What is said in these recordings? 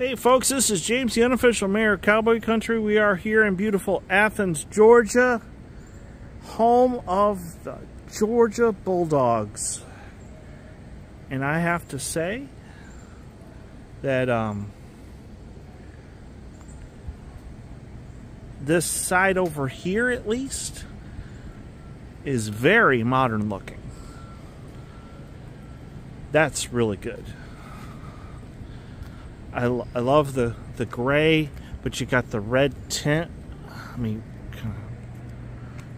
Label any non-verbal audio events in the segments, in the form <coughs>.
Hey folks, this is James, the unofficial mayor of Cowboy Country. We are here in beautiful Athens, Georgia, home of the Georgia Bulldogs. And I have to say that um, this side over here, at least, is very modern looking. That's really good. I, I love the, the gray, but you got the red tint. I mean,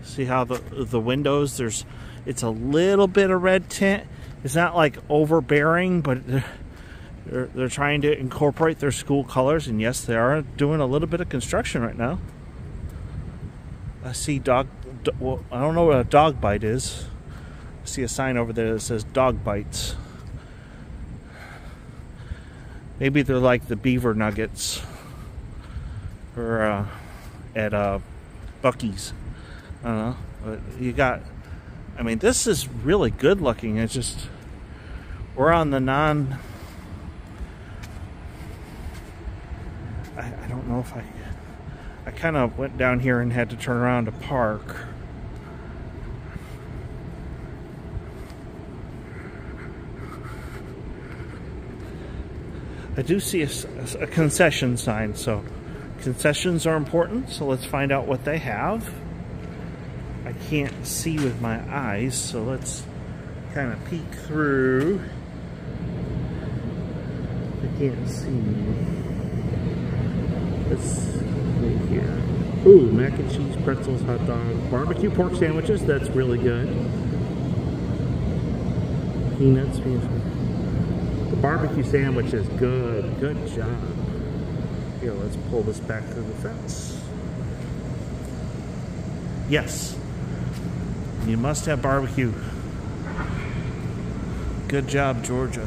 see how the the windows there's it's a little bit of red tint. It's not like overbearing, but <laughs> they're they're trying to incorporate their school colors, and yes, they are doing a little bit of construction right now. I see dog. Well, I don't know what a dog bite is. I see a sign over there that says dog bites. Maybe they're like the beaver nuggets or uh, at uh, Buc-ee's. I don't know. But you got, I mean, this is really good looking. It's just, we're on the non, I, I don't know if I, I kind of went down here and had to turn around to park. I do see a, a, concession sign, so concessions are important, so let's find out what they have. I can't see with my eyes, so let's kind of peek through. I can't see. Let's see here. Ooh, mac and cheese, pretzels, hot dog, barbecue pork sandwiches, that's really good. Peanuts. Barbecue sandwich is good. Good job. Here, let's pull this back to the fence. Yes. You must have barbecue. Good job, Georgia.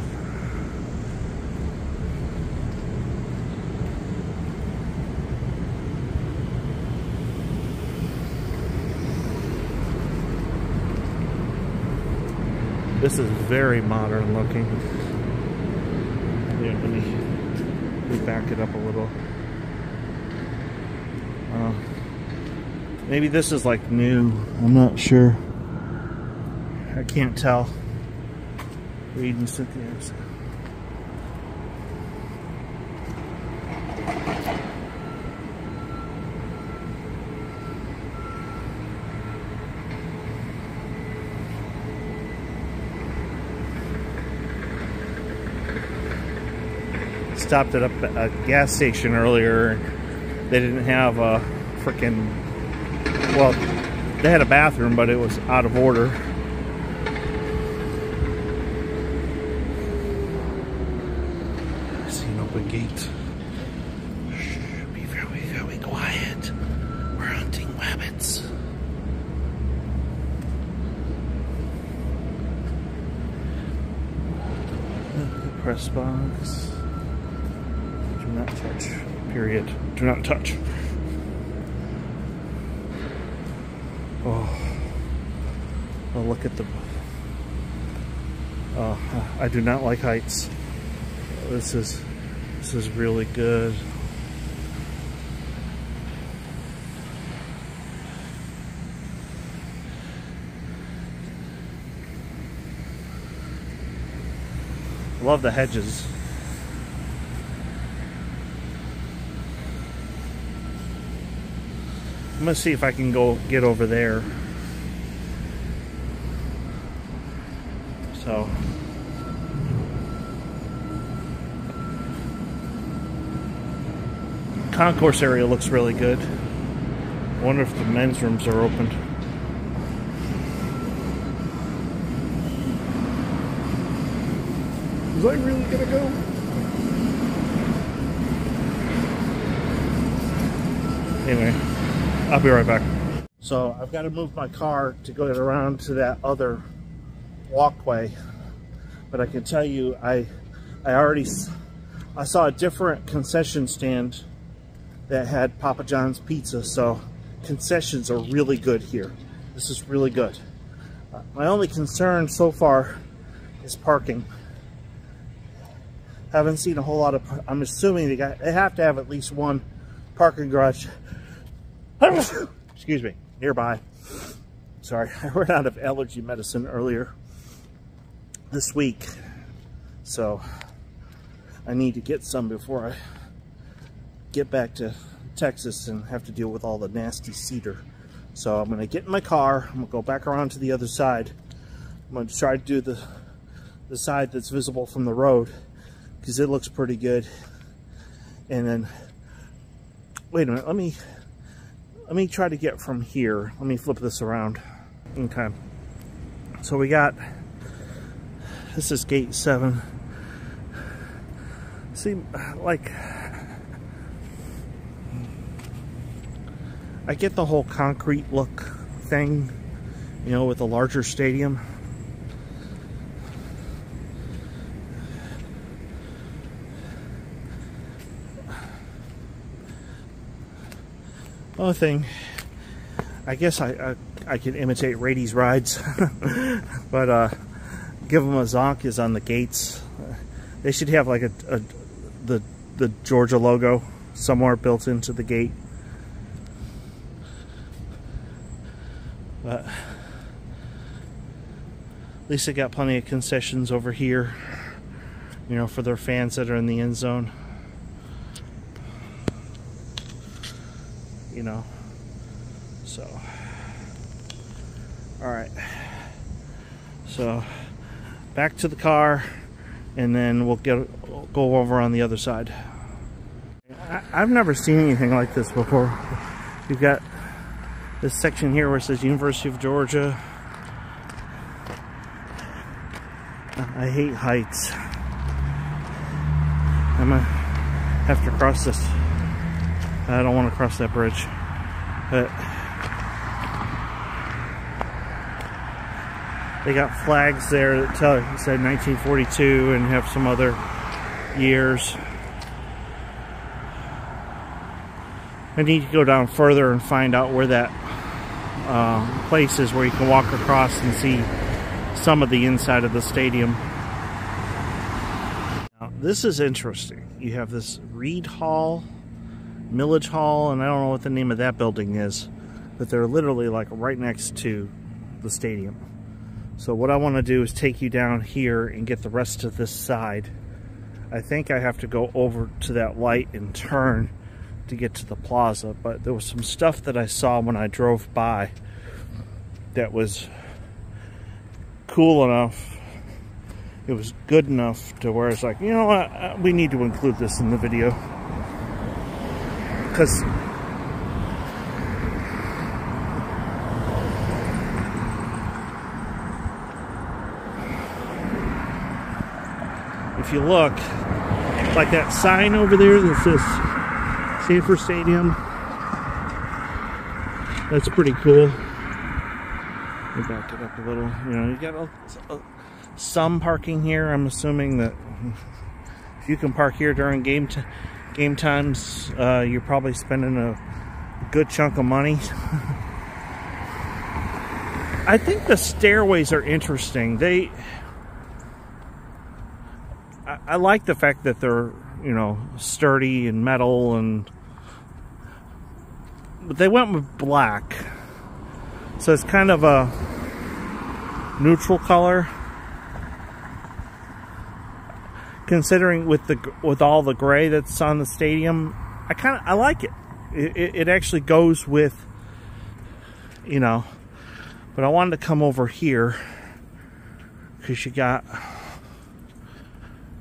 This is very modern looking let me, let me back it up a little. Uh, maybe this is like new. I'm not sure. I can't tell. Reading Cynthia's. Stopped at a, a gas station earlier. They didn't have a freaking, well, they had a bathroom, but it was out of order. I see an open gate. Shh, be very, very quiet. We're hunting rabbits. <laughs> press box Period. Do not touch. Oh. Oh, look at the... Uh, I do not like heights. This is... This is really good. Love the hedges. I'm gonna see if I can go get over there. So. Concourse area looks really good. Wonder if the men's rooms are open. Was I really gonna go? Anyway. I'll be right back. So I've got to move my car to go around to that other walkway. But I can tell you, I, I already, I saw a different concession stand that had Papa John's pizza. So concessions are really good here. This is really good. Uh, my only concern so far is parking. Haven't seen a whole lot of, I'm assuming they got, they have to have at least one parking garage. <coughs> Excuse me, nearby. Sorry, <laughs> I ran out of allergy medicine earlier this week. So I need to get some before I get back to Texas and have to deal with all the nasty cedar. So I'm gonna get in my car, I'm gonna go back around to the other side. I'm gonna try to do the, the side that's visible from the road because it looks pretty good. And then, wait a minute, let me, let me try to get from here. Let me flip this around. Okay. So we got, this is gate seven. See, like, I get the whole concrete look thing, you know, with a larger stadium. Other thing, I guess I, I, I can imitate Rady's rides, <laughs> but uh, give them a zonk is on the gates. They should have like a, a the the Georgia logo somewhere built into the gate. But at least they got plenty of concessions over here, you know, for their fans that are in the end zone. Know, so, all right. So, back to the car, and then we'll get go over on the other side. I, I've never seen anything like this before. You've got this section here where it says University of Georgia. I hate heights. I'm gonna have to cross this. I don't want to cross that bridge. But they got flags there that tell said 1942 and have some other years. I need to go down further and find out where that uh, places where you can walk across and see some of the inside of the stadium. Now, this is interesting. You have this Reed Hall, Milledge Hall, and I don't know what the name of that building is, but they're literally like right next to the stadium. So what I want to do is take you down here and get the rest of this side. I think I have to go over to that light and turn to get to the plaza, but there was some stuff that I saw when I drove by that was cool enough. It was good enough to where it's like, you know what, we need to include this in the video. Because if you look, like that sign over there that says Sanford Stadium. That's pretty cool. We back it up a little. You know, you got a, a, some parking here. I'm assuming that <laughs> if you can park here during game game times, uh, you're probably spending a good chunk of money. <laughs> I think the stairways are interesting. They, I, I like the fact that they're you know sturdy and metal and but they went with black. So it's kind of a neutral color. Considering with the with all the gray that's on the stadium, I kind of I like it. it. It actually goes with, you know. But I wanted to come over here because you got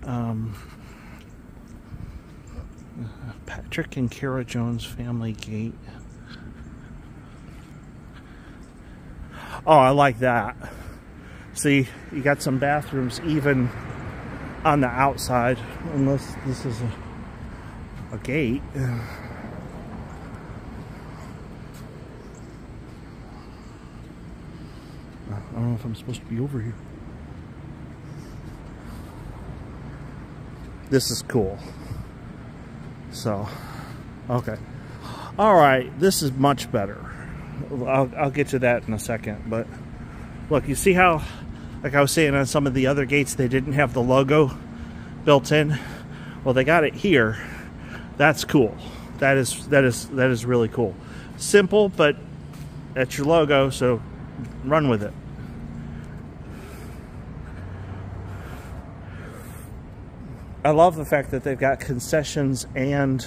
um, Patrick and Kara Jones Family Gate. Oh, I like that. See, you got some bathrooms even on the outside, unless this is a, a gate. I don't know if I'm supposed to be over here. This is cool. So, okay. All right, this is much better. I'll, I'll get to that in a second. But look, you see how, like I was saying on some of the other gates, they didn't have the logo built in. Well, they got it here. That's cool. That is that is that is really cool. Simple, but that's your logo, so run with it. I love the fact that they've got concessions and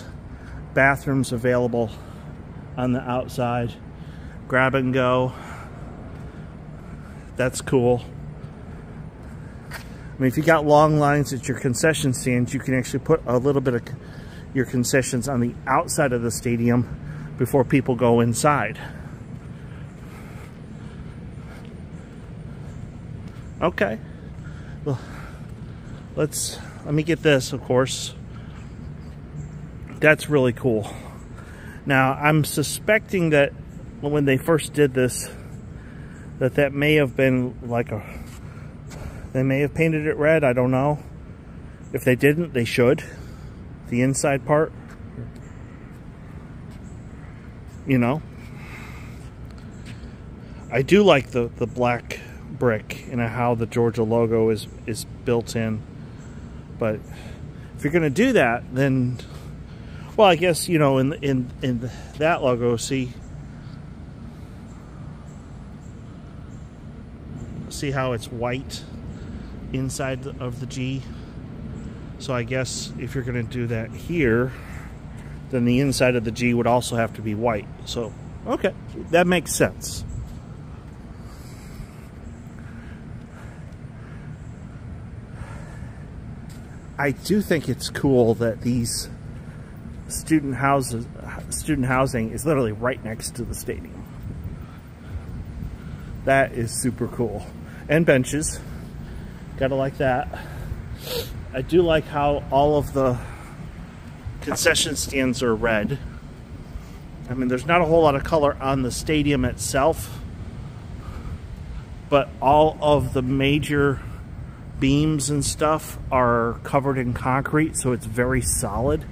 bathrooms available on the outside. Grab and go. That's cool. I mean, if you got long lines at your concession stands, you can actually put a little bit of your concessions on the outside of the stadium before people go inside. Okay. Well, let's let me get this, of course. That's really cool. Now, I'm suspecting that when they first did this, that that may have been like a, they may have painted it red, I don't know. If they didn't, they should. The inside part. You know. I do like the, the black brick and how the Georgia logo is, is built in. But if you're going to do that, then, well, I guess, you know, in, in, in that logo, see, see how it's white inside of the G? So I guess if you're going to do that here, then the inside of the G would also have to be white. So, okay, that makes sense. I do think it's cool that these student houses, student housing is literally right next to the stadium. That is super cool. And benches. Gotta like that. I do like how all of the concession stands are red. I mean, there's not a whole lot of color on the stadium itself, but all of the major beams and stuff are covered in concrete, so it's very solid.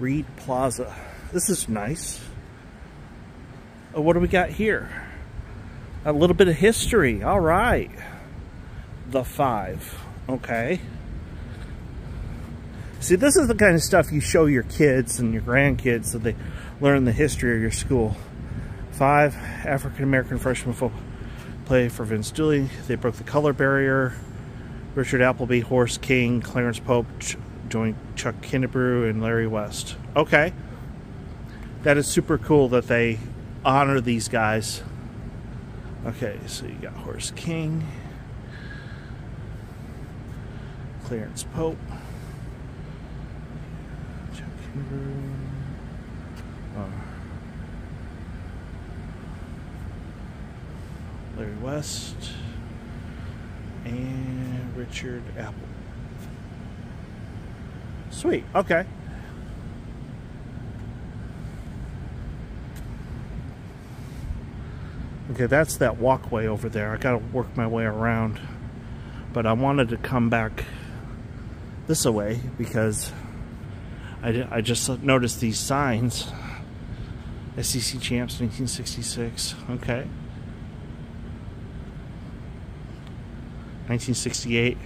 Reed Plaza. This is nice. Oh, what do we got here? A little bit of history. All right. The five. Okay. See, this is the kind of stuff you show your kids and your grandkids so they learn the history of your school. Five African American freshman football play for Vince Dooley. They broke the color barrier. Richard Appleby, Horace King, Clarence Pope joined Chuck Kinnebrew and Larry West. Okay. That is super cool that they honor these guys. Okay, so you got Horace King, Clarence Pope, Chuck Kinnebrew. Uh, Larry West, and Richard Apple. Sweet, okay. Okay, that's that walkway over there. I gotta work my way around. But I wanted to come back this way because I, I just noticed these signs. SEC Champs 1966. Okay. 1968.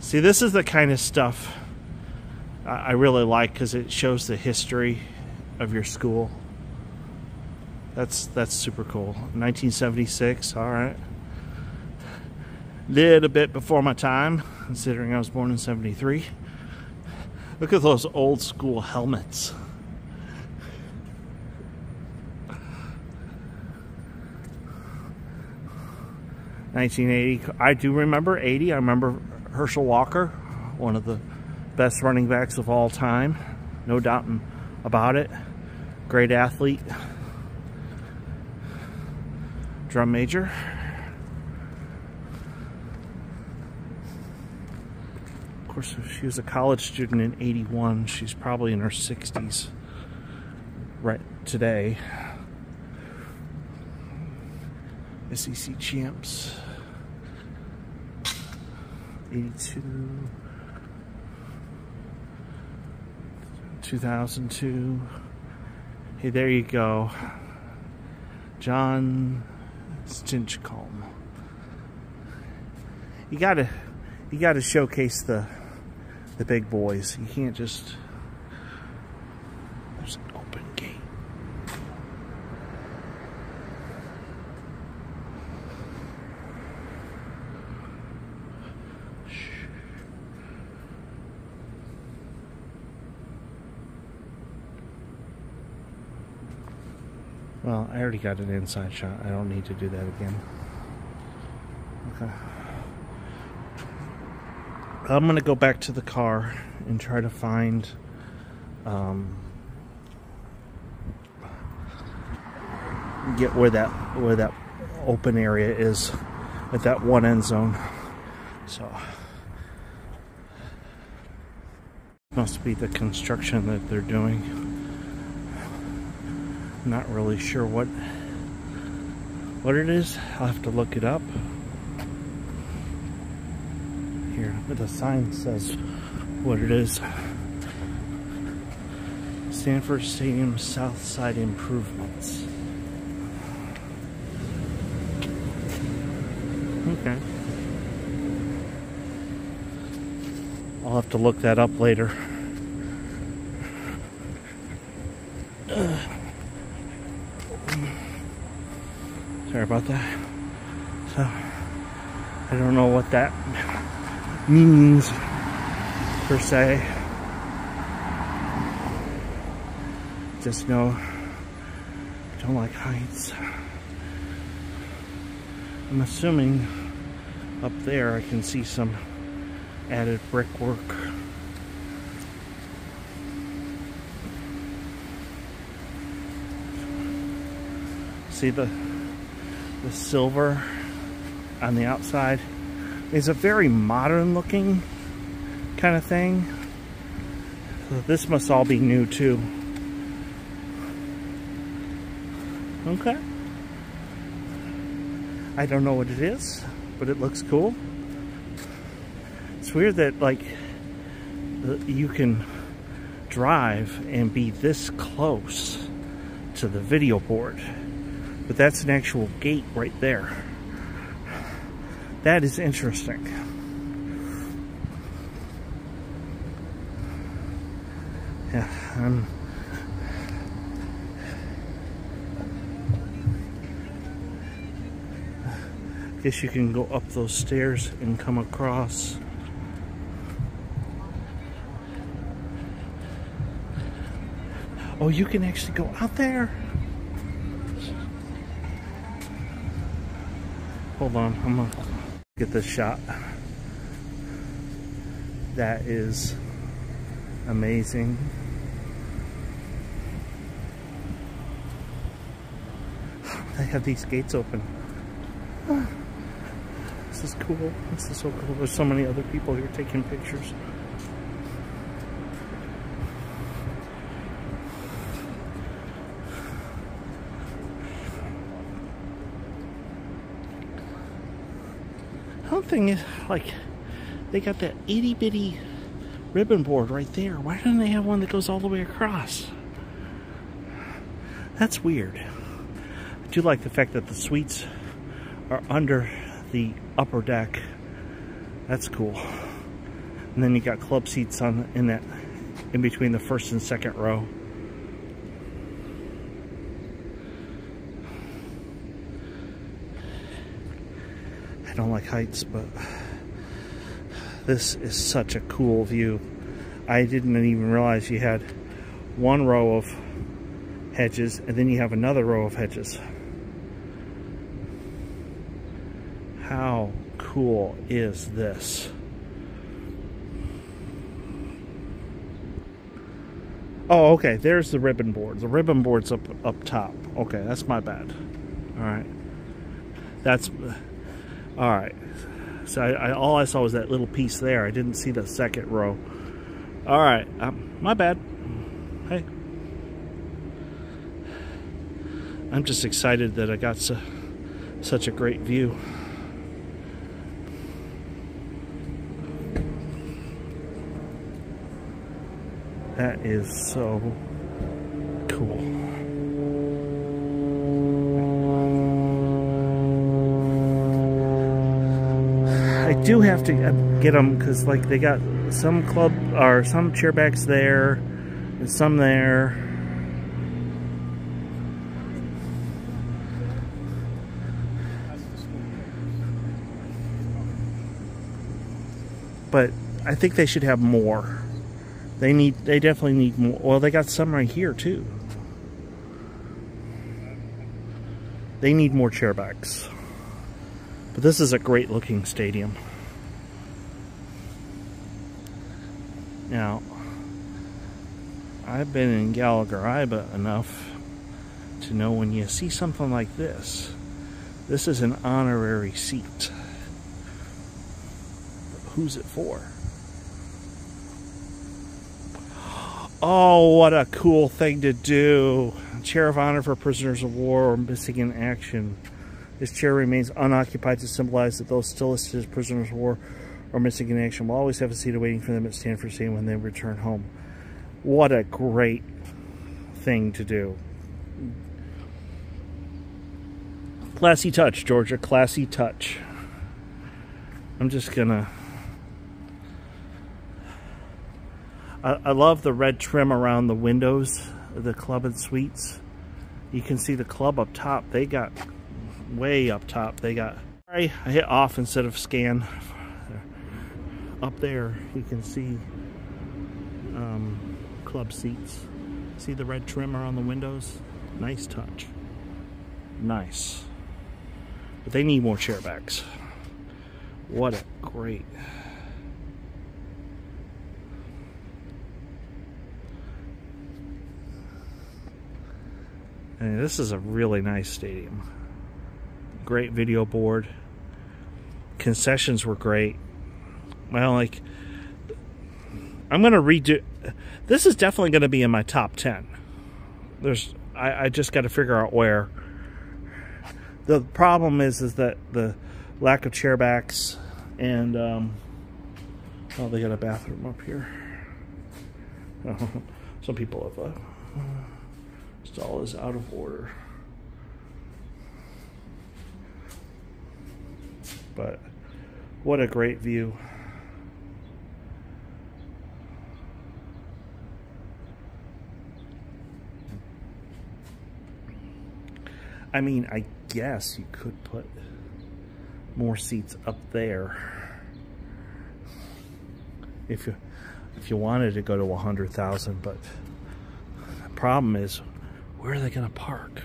See, this is the kind of stuff I really like because it shows the history of your school. That's that's super cool. 1976, all right. Little bit before my time, considering I was born in 73. Look at those old school helmets. 1980. I do remember 80. I remember Herschel Walker, one of the best running backs of all time. No doubt about it. Great athlete. Drum major. Of course, if she was a college student in 81, she's probably in her 60s right today. SEC champs. 82, 2002. Hey, there you go. John Stinchcomb. You gotta, you gotta showcase the, the big boys. You can't just I already got an inside shot. I don't need to do that again. Okay. I'm gonna go back to the car and try to find um, get where that where that open area is at that one end zone. So must be the construction that they're doing. Not really sure what what it is. I'll have to look it up. Here, But the sign says what it is. Sanford Stadium South Side Improvements. Okay. I'll have to look that up later. Sorry about that. So, I don't know what that means per se. Just know I don't like heights. I'm assuming up there I can see some added brickwork. See the the silver on the outside is a very modern looking kind of thing. This must all be new too. Okay. I don't know what it is, but it looks cool. It's weird that like you can drive and be this close to the video board. But that's an actual gate right there. That is interesting. Yeah, I'm guess you can go up those stairs and come across. Oh, you can actually go out there? Hold on, I'm gonna get this shot. That is amazing. They have these gates open. This is cool. This is so cool. There's so many other people here taking pictures. Thing is, like, they got that itty bitty ribbon board right there. Why don't they have one that goes all the way across? That's weird. I do like the fact that the suites are under the upper deck. That's cool. And then you got club seats on in that in between the first and second row. Don't like heights, but this is such a cool view. I didn't even realize you had one row of hedges and then you have another row of hedges. How cool is this? Oh, okay. There's the ribbon board. The ribbon board's up up top. Okay, that's my bad. All right. That's all right. So I, I, all I saw was that little piece there. I didn't see the second row. All right. Um, my bad. Hey. I'm just excited that I got such a great view. That is so cool. Do have to uh, get them because like they got some club or some chairbacks there and some there. But I think they should have more. They need they definitely need more well they got some right here too. They need more chairbacks but this is a great looking stadium Now, I've been in Gallagher-Iba enough to know when you see something like this, this is an honorary seat. But Who's it for? Oh, what a cool thing to do. Chair of Honor for Prisoners of War or Missing in Action. This chair remains unoccupied to symbolize that those still listed as prisoners of war or missing in action will always have a seat waiting for them at Sanford Stadium when they return home. What a great thing to do. Classy touch, Georgia. Classy touch. I'm just gonna... I, I love the red trim around the windows of the club and suites. You can see the club up top. They got way up top. They got... I hit off instead of scan up there you can see um, club seats. See the red trimmer on the windows? Nice touch. Nice. But they need more chairbacks what a great. And this is a really nice stadium. Great video board. Concessions were great well, like, I'm going to redo. This is definitely going to be in my top 10. There's, I, I just got to figure out where. The problem is, is that the lack of chairbacks and, um, oh, they got a bathroom up here. <laughs> some people have, uh, stall is out of order. But what a great view. I mean, I guess you could put more seats up there. If you if you wanted to go to 100,000 but the problem is where are they going to park?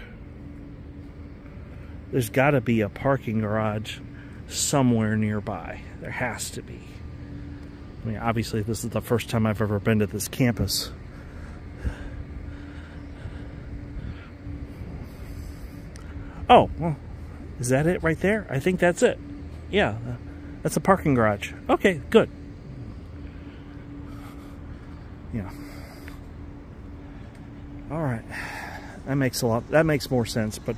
There's got to be a parking garage somewhere nearby. There has to be. I mean obviously this is the first time I've ever been to this campus Oh, well, is that it right there? I think that's it. Yeah, that's a parking garage. Okay, good. Yeah. All right. That makes a lot, that makes more sense, but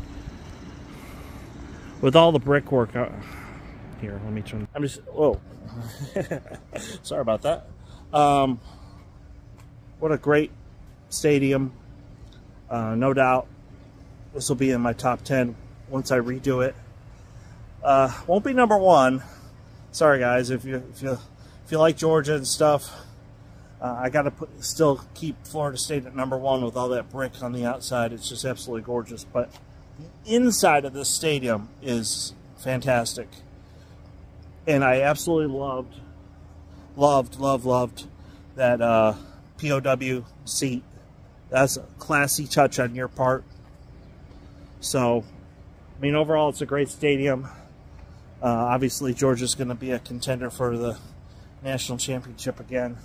with all the brickwork, uh, here, let me turn, I'm just, whoa. <laughs> Sorry about that. Um, what a great stadium. Uh, no doubt this will be in my top 10 once I redo it. Uh, won't be number one. Sorry guys, if you if you if you like Georgia and stuff, uh, I got to put still keep Florida State at number one with all that brick on the outside. It's just absolutely gorgeous. But the inside of this stadium is fantastic, and I absolutely loved, loved, loved, loved that uh, POW seat. That's a classy touch on your part. So I mean, overall, it's a great stadium. Uh, obviously, Georgia's going to be a contender for the national championship again.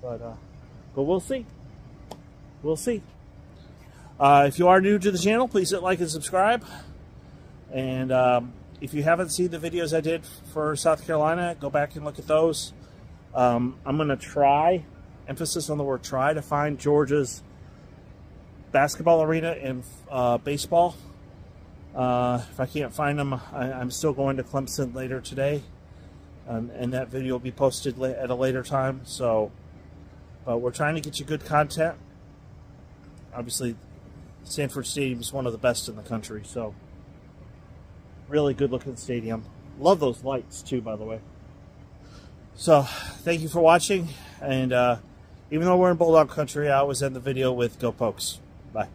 But, uh, but we'll see. We'll see. Uh, if you are new to the channel, please hit like and subscribe. And um, if you haven't seen the videos I did for South Carolina, go back and look at those. Um, I'm going to try, emphasis on the word try, to find Georgia's basketball arena and uh, baseball. Uh, if I can't find them, I, am still going to Clemson later today. Um, and that video will be posted at a later time. So, but we're trying to get you good content. Obviously, Sanford Stadium is one of the best in the country. So, really good looking stadium. Love those lights too, by the way. So, thank you for watching. And uh, even though we're in Bulldog country, I always end the video with Go Pokes. Bye.